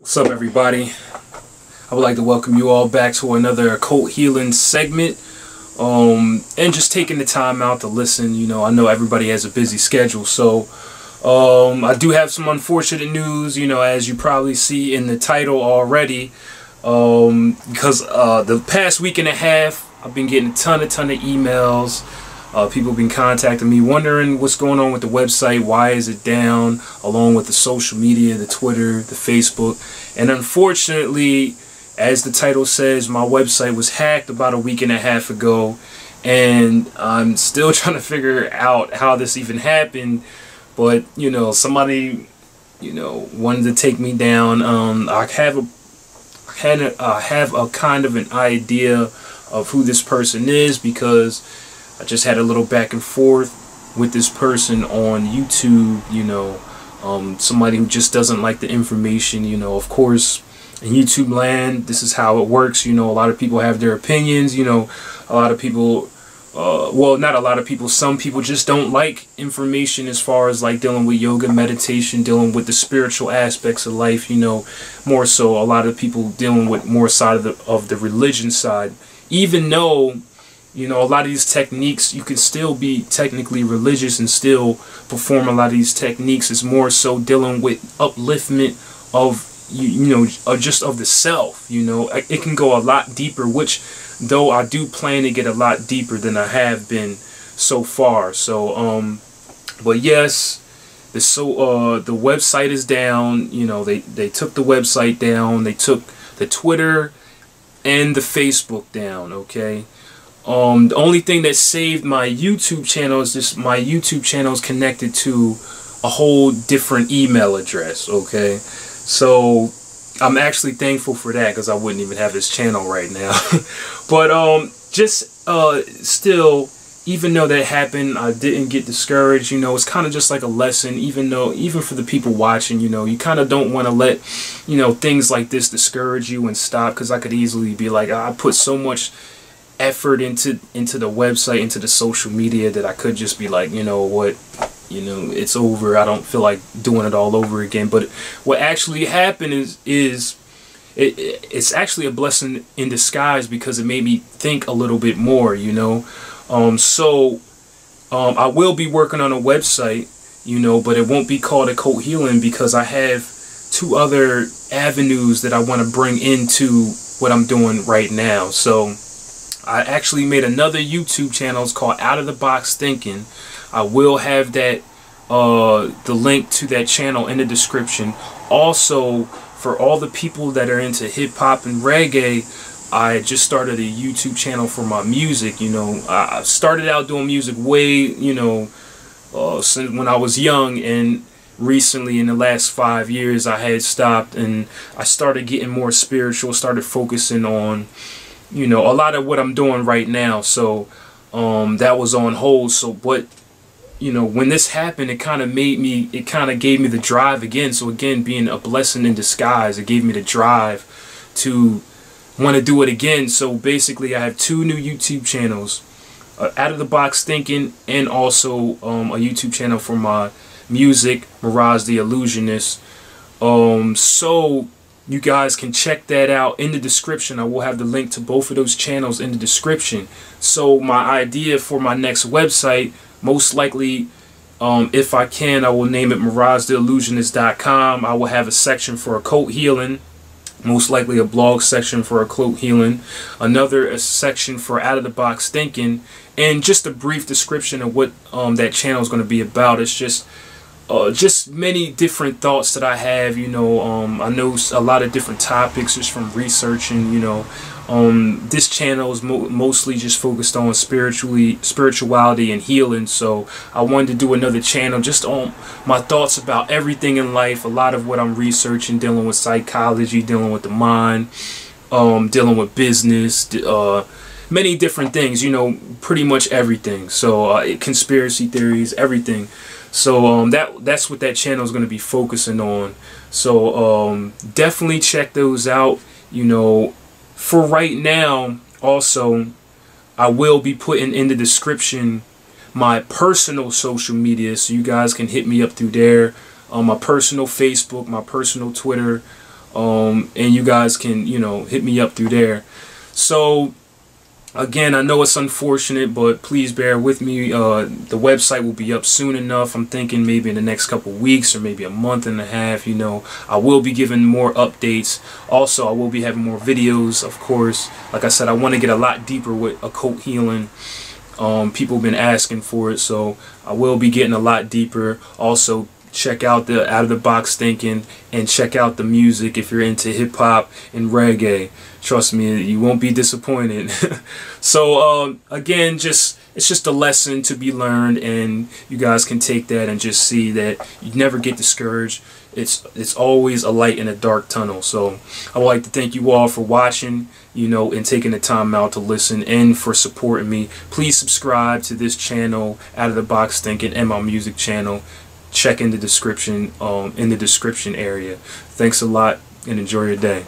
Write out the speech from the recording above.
What's up, everybody? I would like to welcome you all back to another occult healing segment. Um, and just taking the time out to listen. You know, I know everybody has a busy schedule, so um, I do have some unfortunate news. You know, as you probably see in the title already, um, because uh, the past week and a half, I've been getting a ton, a ton of emails. Uh, people have been contacting me, wondering what's going on with the website, why is it down, along with the social media, the Twitter, the Facebook. And unfortunately, as the title says, my website was hacked about a week and a half ago, and I'm still trying to figure out how this even happened. But you know, somebody, you know, wanted to take me down. Um, I have a had a, uh, have a kind of an idea of who this person is because I just had a little back and forth with this person on YouTube, you know, um, somebody who just doesn't like the information, you know, of course, in YouTube land, this is how it works, you know, a lot of people have their opinions, you know, a lot of people, uh, well, not a lot of people, some people just don't like information as far as like dealing with yoga, meditation, dealing with the spiritual aspects of life, you know, more so a lot of people dealing with more side of the, of the religion side, even though you know, a lot of these techniques, you can still be technically religious and still perform a lot of these techniques. It's more so dealing with upliftment of, you, you know, of just of the self, you know. It can go a lot deeper, which though I do plan to get a lot deeper than I have been so far. So, um, but yes, the so uh the website is down. You know, they they took the website down. They took the Twitter and the Facebook down. Okay. Um, the only thing that saved my YouTube channel is just my YouTube channel is connected to a whole different email address. Okay, so I'm actually thankful for that because I wouldn't even have this channel right now. but um, just uh, still, even though that happened, I didn't get discouraged. You know, it's kind of just like a lesson. Even though, even for the people watching, you know, you kind of don't want to let, you know, things like this discourage you and stop because I could easily be like, I put so much effort into into the website into the social media that I could just be like you know what you know it's over. I don't feel like doing it all over again. But what actually happened is is it, it's actually a blessing in disguise because it made me think a little bit more you know? Um, so um, I will be working on a website you know but it won't be called a occult healing because I have two other avenues that I want to bring into what I'm doing right now. So I actually made another YouTube channel. It's called Out of the Box Thinking. I will have that uh, the link to that channel in the description. Also, for all the people that are into hip hop and reggae, I just started a YouTube channel for my music. You know, I started out doing music way, you know, uh, since when I was young, and recently in the last five years, I had stopped and I started getting more spiritual. Started focusing on you know, a lot of what I'm doing right now. So um, that was on hold. So, but you know, when this happened, it kind of made me, it kind of gave me the drive again. So again, being a blessing in disguise, it gave me the drive to want to do it again. So basically, I have two new YouTube channels, uh, Out of the Box Thinking, and also um, a YouTube channel for my music, Mirage the Illusionist. Um, so you guys can check that out in the description. I will have the link to both of those channels in the description. So my idea for my next website, most likely, um, if I can, I will name it MirageTheIllusionist.com. I will have a section for occult healing, most likely a blog section for occult healing, another section for out of the box thinking, and just a brief description of what um, that channel is going to be about. It's just uh, just many different thoughts that I have. You know, um, I know a lot of different topics just from researching. You know, um, this channel is mo mostly just focused on spiritually, spirituality and healing. So I wanted to do another channel just on my thoughts about everything in life. A lot of what I'm researching, dealing with psychology, dealing with the mind, um, dealing with business. Uh, many different things, you know, pretty much everything. So uh, conspiracy theories, everything. So um, that that's what that channel is going to be focusing on. So um, definitely check those out. You know, for right now, also, I will be putting in the description my personal social media, so you guys can hit me up through there. Um, my personal Facebook, my personal Twitter, Um, and you guys can, you know, hit me up through there. So, again, I know it's unfortunate, but please bear with me. Uh, the website will be up soon enough. I'm thinking maybe in the next couple weeks or maybe a month and a half. You know, I will be giving more updates. Also, I will be having more videos, of course. Like I said, I want to get a lot deeper with occult healing. Um, people have been asking for it, so I will be getting a lot deeper. Also, check out the out of the box thinking and check out the music if you're into hip hop and reggae. Trust me, you won't be disappointed. so um, again, just it's just a lesson to be learned, and you guys can take that and just see that you never get discouraged. It's it's always a light in a dark tunnel. So I would like to thank you all for watching, you know, and taking the time out to listen and for supporting me. Please subscribe to this channel, Out of the Box Thinking, and my music channel check in the description um, in the description area. Thanks a lot and enjoy your day.